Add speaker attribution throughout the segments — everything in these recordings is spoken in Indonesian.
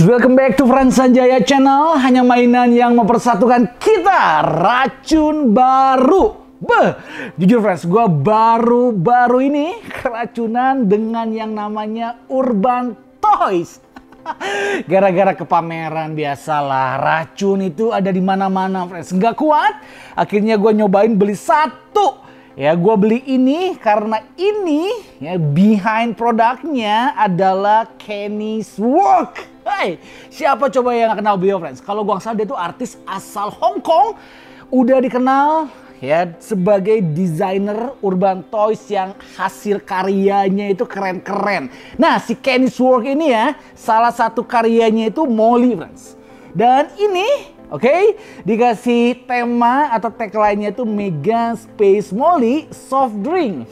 Speaker 1: friends, welcome back to Frans Sanjaya Channel. Hanya mainan yang mempersatukan kita, racun baru. Beh, jujur friends, gue baru-baru ini keracunan dengan yang namanya Urban Toys. Gara-gara ke pameran biasalah, racun itu ada di mana-mana friends. Nggak kuat, akhirnya gue nyobain beli satu. Ya gue beli ini karena ini ya behind produknya adalah Kenny's Work. Hai, siapa coba yang kenal beliau friends? Kalau gue salah dia tuh artis asal Hong Kong. Udah dikenal ya sebagai desainer urban toys yang hasil karyanya itu keren-keren. Nah si Kenny's Work ini ya salah satu karyanya itu Molly friends. Dan ini Oke, okay? dikasih tema atau tagline-nya itu Mega Space Molly Soft Drink.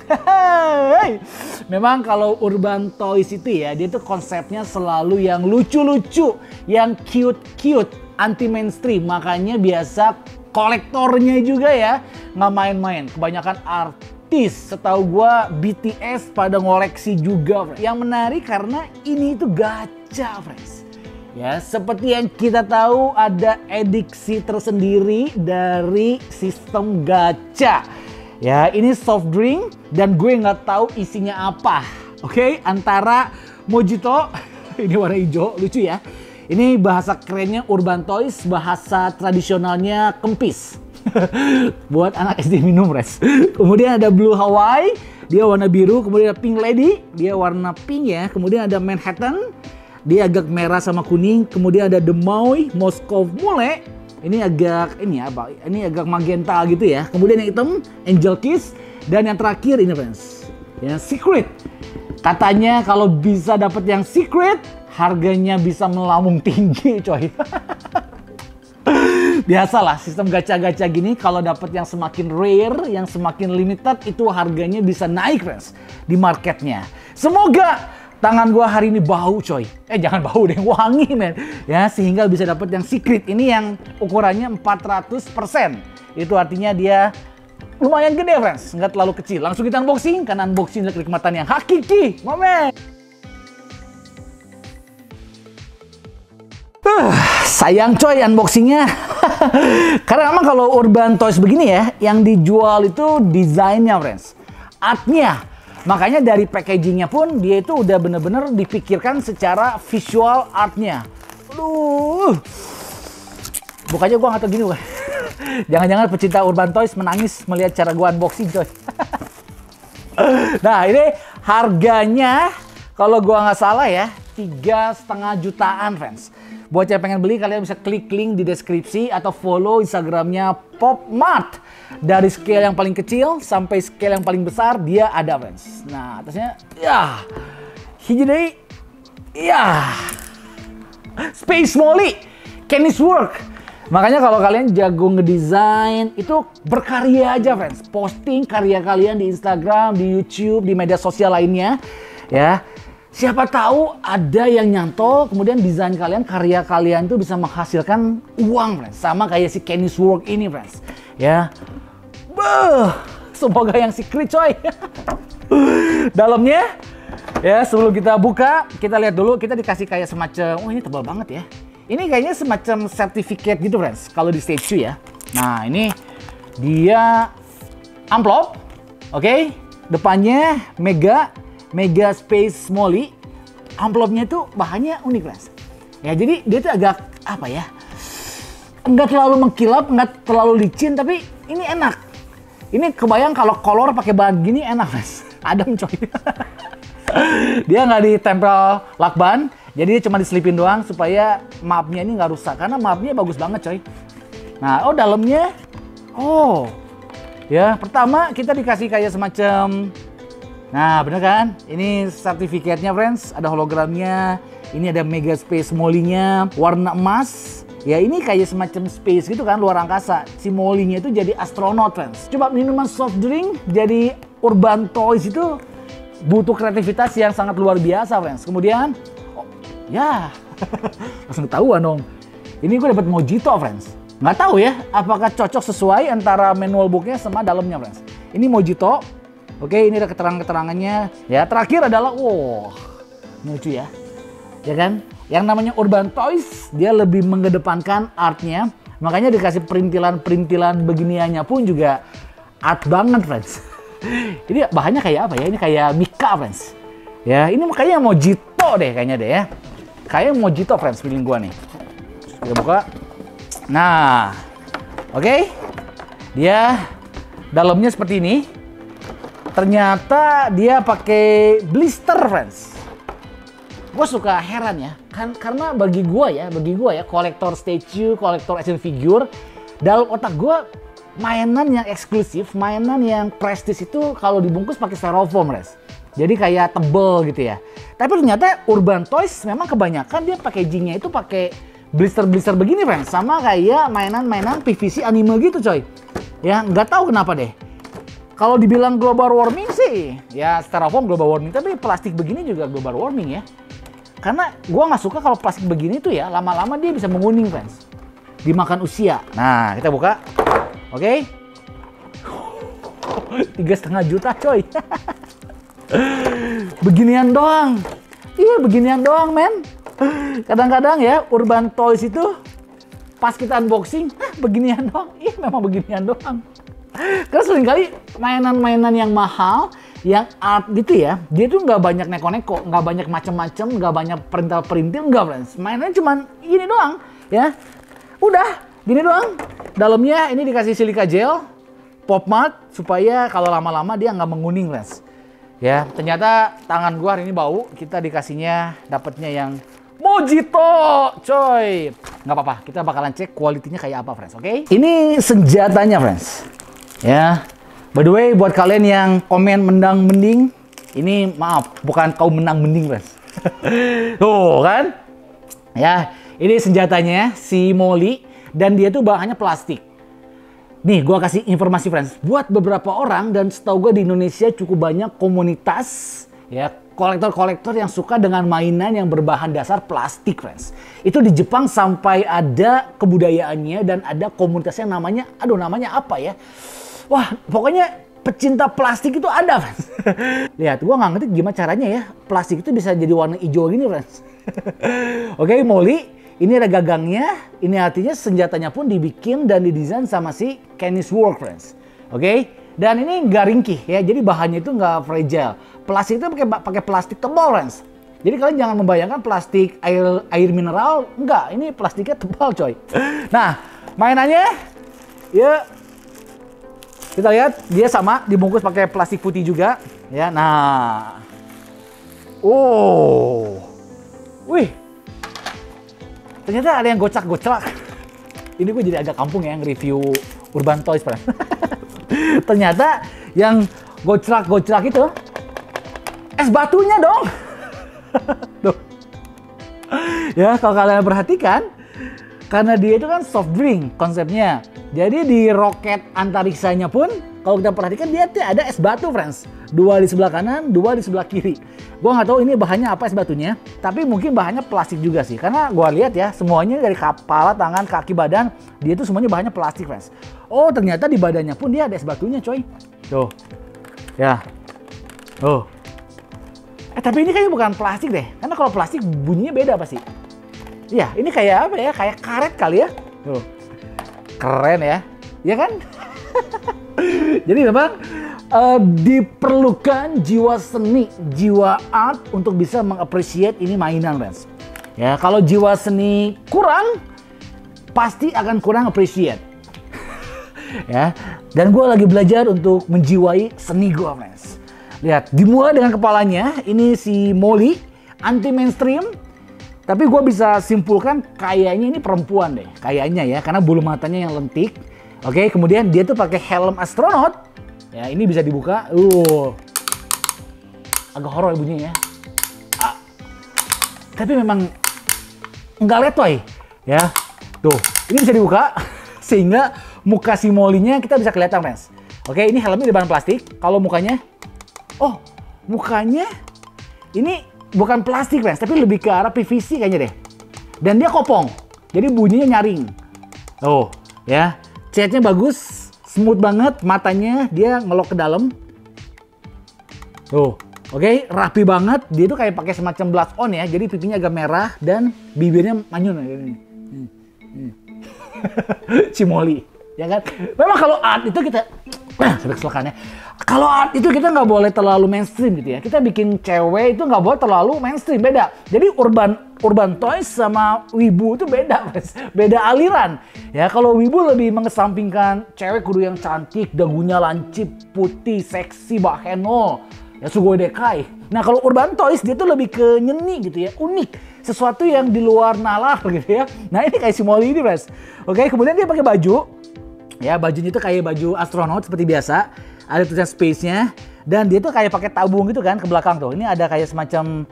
Speaker 1: Memang kalau Urban Toys itu ya, dia tuh konsepnya selalu yang lucu-lucu, yang cute-cute, anti mainstream. Makanya biasa kolektornya juga ya nggak main-main. Kebanyakan artis setahu gua BTS pada ngoleksi juga. Yang menarik karena ini itu gacha, friends Ya, seperti yang kita tahu ada ediksi tersendiri dari sistem gacha. Ya, ini soft drink dan gue nggak tahu isinya apa. Oke, okay? antara mojito, ini warna hijau, lucu ya. Ini bahasa kerennya Urban Toys, bahasa tradisionalnya kempis. Buat anak SD minum res. Kemudian ada Blue Hawaii, dia warna biru. Kemudian ada Pink Lady, dia warna pink ya. Kemudian ada Manhattan, dia agak merah sama kuning. Kemudian ada Maui Moskov Mule. Ini agak ini apa? Ini agak magenta gitu ya. Kemudian yang hitam Angel Kiss dan yang terakhir ini friends. Ya Secret. Katanya kalau bisa dapat yang Secret, harganya bisa melambung tinggi, coy. Biasalah sistem gacha-gacha gini kalau dapat yang semakin rare, yang semakin limited itu harganya bisa naik, friends, di marketnya. Semoga tangan gua hari ini bau coy. Eh jangan bau deh, wangi men. Ya sehingga bisa dapat yang secret ini yang ukurannya 400%. Itu artinya dia lumayan gede friends, nggak terlalu kecil. Langsung kita unboxing, karena unboxing adalah kenikmatan yang hakiki. Momen. Sayang coy unboxingnya. Karena memang kalau urban toys begini ya, yang dijual itu desainnya friends. Artnya, Makanya dari packagingnya pun dia itu udah bener-bener dipikirkan secara visual artnya. Aduh. Bukannya gua nggak tahu gini gue. Jangan-jangan pecinta Urban Toys menangis melihat cara gua unboxing coy. nah ini harganya kalau gua nggak salah ya tiga setengah jutaan fans. Buat yang pengen beli kalian bisa klik link di deskripsi atau follow Instagramnya Popmart. Dari scale yang paling kecil sampai scale yang paling besar dia ada fans. Nah atasnya ya hijau ya Space Molly Kenny's Work. Makanya kalau kalian jago ngedesain itu berkarya aja fans. Posting karya kalian di Instagram, di YouTube, di media sosial lainnya ya Siapa tahu ada yang nyantol, kemudian desain kalian, karya kalian itu bisa menghasilkan uang, friends. Sama kayak si Kenny's Work ini, friends. Ya. Beuh, semoga yang secret, coy. Dalamnya, ya sebelum kita buka, kita lihat dulu, kita dikasih kayak semacam, oh ini tebal banget ya. Ini kayaknya semacam sertifikat gitu, friends. Kalau di stage 2 ya. Nah, ini dia amplop, oke? Okay? Depannya mega Mega Space Molly, amplopnya itu bahannya unik, guys. Ya, jadi dia itu agak apa ya? Enggak terlalu mengkilap, enggak terlalu licin, tapi ini enak. Ini kebayang kalau kolor pakai bahan gini enak, guys. Adem coy. dia nggak ditempel lakban, jadi dia cuma diselipin doang supaya mapnya ini nggak rusak. Karena mapnya bagus banget coy. Nah, oh dalamnya, oh ya pertama kita dikasih kayak semacam Nah, bener kan? Ini sertifikatnya, friends. Ada hologramnya. Ini ada Mega Space Molly-nya, warna emas. Ya ini kayak semacam space gitu kan, luar angkasa. Si Molly-nya itu jadi astronot, friends. Coba minuman soft drink jadi urban toys itu butuh kreativitas yang sangat luar biasa, friends. Kemudian, oh, ya, langsung ketahuan dong. Ini gue dapat mojito, friends. Nggak tahu ya, apakah cocok sesuai antara manual booknya sama dalamnya, friends. Ini mojito, Oke, ini ada keterangan-keterangannya. Ya, terakhir adalah wow. Lucu ya. Ya kan? Yang namanya Urban Toys, dia lebih mengedepankan artnya. Makanya dikasih perintilan-perintilan beginiannya pun juga art banget, friends. ini bahannya kayak apa ya? Ini kayak Mika, friends. Ya, ini makanya Mojito deh kayaknya deh ya. Kayak Mojito, friends, feeling gua nih. Kita buka. Nah, oke. Okay. Dia dalamnya seperti ini. Ternyata dia pakai blister, friends. Gue suka heran ya, kan karena bagi gue ya, bagi gue ya, kolektor statue, kolektor action figure, dalam otak gue mainan yang eksklusif, mainan yang prestis itu kalau dibungkus pakai styrofoam, res. Jadi kayak tebel gitu ya. Tapi ternyata Urban Toys memang kebanyakan dia packagingnya itu pakai blister-blister begini, friends. Sama kayak mainan-mainan PVC anime gitu, coy. Ya, nggak tahu kenapa deh. Kalau dibilang global warming sih, ya styrofoam global warming, tapi plastik begini juga global warming ya. Karena gue nggak suka kalau plastik begini tuh ya, lama-lama dia bisa menguning, fans. Dimakan usia. Nah, kita buka. Oke. Tiga setengah juta, coy. beginian doang. Iya, beginian doang, men. Kadang-kadang ya, Urban Toys itu pas kita unboxing, beginian doang. Iya, memang beginian doang. Karena sering kali mainan-mainan yang mahal, yang art gitu ya, dia tuh nggak banyak neko-neko, nggak banyak macam-macam, nggak banyak perintil-perintil, nggak friends. Mainannya cuman ini doang, ya. Udah, gini doang. Dalamnya ini dikasih silika gel, pop mat supaya kalau lama-lama dia nggak menguning, friends. Ya, ternyata tangan gua hari ini bau, kita dikasihnya dapatnya yang Mojito, coy. Nggak apa-apa, kita bakalan cek kualitinya kayak apa, friends, oke? Okay? Ini senjatanya, friends. Ya. By the way, buat kalian yang komen mendang mending, ini maaf, bukan kau menang mending, guys. Tuh, kan? Ya, ini senjatanya si Molly dan dia tuh bahannya plastik. Nih, gua kasih informasi, friends. Buat beberapa orang dan setahu gue di Indonesia cukup banyak komunitas ya kolektor-kolektor yang suka dengan mainan yang berbahan dasar plastik, friends. Itu di Jepang sampai ada kebudayaannya dan ada komunitasnya namanya, aduh namanya apa ya? Wah, pokoknya pecinta plastik itu ada, friends. Lihat, gua nggak ngerti gimana caranya ya. Plastik itu bisa jadi warna hijau gini, friends. Oke, okay, Molly, ini ada gagangnya. Ini artinya senjatanya pun dibikin dan didesain sama si Kenny's Work, friends. Oke, okay? dan ini nggak ringkih ya. Jadi bahannya itu nggak fragile. Plastik itu pakai pakai plastik tebal, friends. Jadi kalian jangan membayangkan plastik air air mineral, enggak. Ini plastiknya tebal, coy. Nah, mainannya ya kita lihat dia sama dibungkus pakai plastik putih juga ya. Nah. Oh. Wih. Ternyata ada yang gocak-gocak. Ini gue jadi agak kampung ya review Urban Toys, friend. Ternyata yang gocrak-gocrak itu es batunya dong. Tuh. ya, kalau kalian perhatikan, karena dia itu kan soft drink konsepnya. Jadi di roket antariksanya pun kalau kita perhatikan dia ada es batu, friends. Dua di sebelah kanan, dua di sebelah kiri. Gua nggak tahu ini bahannya apa es batunya, tapi mungkin bahannya plastik juga sih. Karena gua lihat ya semuanya dari kepala, tangan, kaki, badan, dia itu semuanya bahannya plastik, friends. Oh ternyata di badannya pun dia ada es batunya, coy. Tuh, ya, oh. Eh tapi ini kayaknya bukan plastik deh, karena kalau plastik bunyinya beda pasti. Iya, ini kayak apa ya? Kayak karet kali ya. Tuh. Keren ya. Ya kan? Jadi memang uh, diperlukan jiwa seni, jiwa art untuk bisa mengapresiasi ini mainan, guys. Ya, kalau jiwa seni kurang, pasti akan kurang appreciate. ya, dan gue lagi belajar untuk menjiwai seni gue, guys. Lihat, dimulai dengan kepalanya, ini si Molly, anti mainstream, tapi gue bisa simpulkan kayaknya ini perempuan deh, kayaknya ya, karena bulu matanya yang lentik. Oke, kemudian dia tuh pakai helm astronot. Ya, ini bisa dibuka. Uh, agak horor bunyinya ya. Ah, tapi memang nggak letoy, ya. Tuh, ini bisa dibuka sehingga muka si molinya kita bisa kelihatan, friends. Oke, ini helmnya di bahan plastik. Kalau mukanya, oh, mukanya ini bukan plastik, Rens, tapi lebih ke arah PVC kayaknya deh. Dan dia kopong, jadi bunyinya nyaring. Oh, ya. Catnya bagus, smooth banget, matanya dia ngelok ke dalam. Tuh, Oke, rapi banget. Dia tuh kayak pakai semacam blush on ya. Jadi pipinya agak merah dan bibirnya manyun. Cimoli, ya kan? Memang kalau art itu kita sampai keselokannya. Kalau itu kita nggak boleh terlalu mainstream gitu ya. Kita bikin cewek itu nggak boleh terlalu mainstream, beda. Jadi urban urban toys sama wibu itu beda, guys. Beda aliran. Ya, kalau wibu lebih mengesampingkan cewek kudu yang cantik, dagunya lancip, putih, seksi, baheno. Ya sugoi dekai. Nah, kalau urban toys dia tuh lebih ke nyeni gitu ya, unik. Sesuatu yang di luar nalar gitu ya. Nah, ini kayak si Molly ini, guys. Oke, kemudian dia pakai baju. Ya, bajunya itu kayak baju astronot seperti biasa. Ada tulisan space-nya. Dan dia tuh kayak pakai tabung gitu kan ke belakang tuh. Ini ada kayak semacam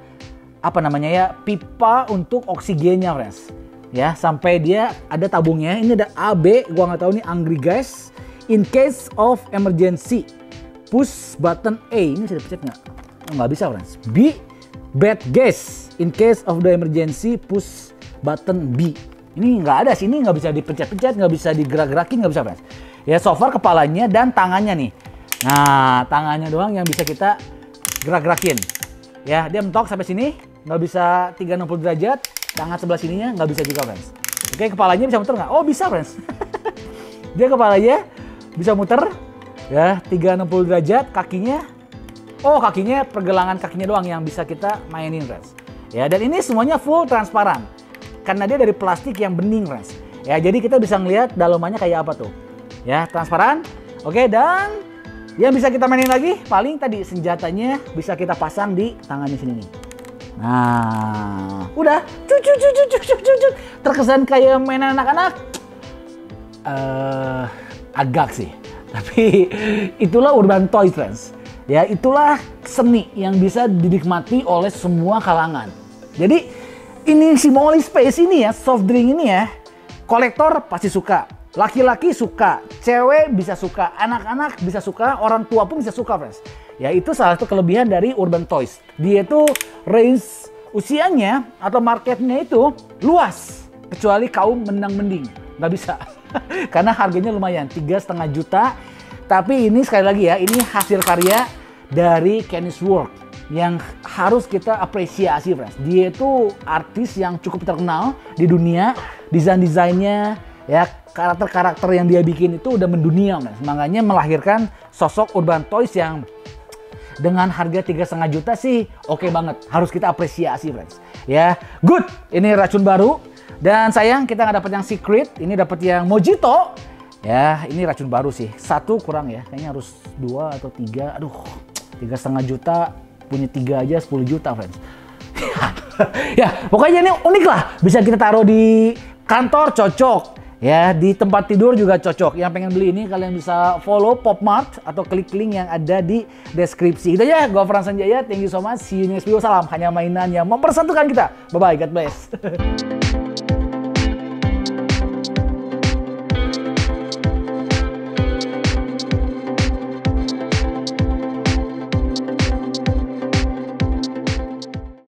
Speaker 1: apa namanya ya pipa untuk oksigennya friends ya sampai dia ada tabungnya. Ini ada AB gua nggak tahu nih angry gas in case of emergency push button A. Ini bisa dipencet nggak? Nggak bisa friends B bad gas in case of the emergency push button B ini nggak ada ini nggak bisa dipencet-pencet nggak bisa digerak-gerakin nggak bisa friends ya so far kepalanya dan tangannya nih nah tangannya doang yang bisa kita gerak-gerakin ya dia mentok sampai sini nggak bisa 360 derajat, tangan sebelah sininya nggak bisa juga friends. Oke, kepalanya bisa muter nggak? Oh bisa friends. Dia kepalanya bisa muter ya 360 derajat, kakinya oh kakinya pergelangan kakinya doang yang bisa kita mainin friends. Ya dan ini semuanya full transparan karena dia dari plastik yang bening friends. Ya jadi kita bisa ngelihat dalamannya kayak apa tuh. Ya transparan. Oke dan yang bisa kita mainin lagi paling tadi senjatanya bisa kita pasang di tangannya sini nih. Nah, udah cucu cucu cucu cucu terkesan kayak mainan anak-anak. Uh, agak sih, tapi itulah urban toy trends. Ya, itulah seni yang bisa dinikmati oleh semua kalangan. Jadi ini si Molly Space ini ya, soft drink ini ya, kolektor pasti suka. Laki-laki suka, cewek bisa suka, anak-anak bisa suka, orang tua pun bisa suka, friends. Ya itu salah satu kelebihan dari Urban Toys. Dia itu range usianya atau marketnya itu luas. Kecuali kaum menang mending. Nggak bisa. Karena harganya lumayan, tiga setengah juta. Tapi ini sekali lagi ya, ini hasil karya dari Kenny's Work yang harus kita apresiasi, friends. Dia itu artis yang cukup terkenal di dunia, desain-desainnya, ya karakter-karakter yang dia bikin itu udah mendunia, friends. Makanya melahirkan sosok Urban Toys yang dengan harga tiga setengah juta sih oke okay banget. Harus kita apresiasi, friends. Ya, good. Ini racun baru. Dan sayang kita nggak dapat yang secret. Ini dapat yang mojito. Ya, ini racun baru sih. Satu kurang ya. Kayaknya harus dua atau tiga. Aduh, tiga setengah juta punya tiga aja 10 juta, friends. ya, pokoknya ini unik lah. Bisa kita taruh di kantor cocok Ya, di tempat tidur juga cocok. Yang pengen beli ini kalian bisa follow Popmart atau klik link yang ada di deskripsi. Itu ya, gue Frans Sanjaya. Thank you so much. See you next video. Salam hanya mainan yang mempersatukan kita. Bye-bye. God bless.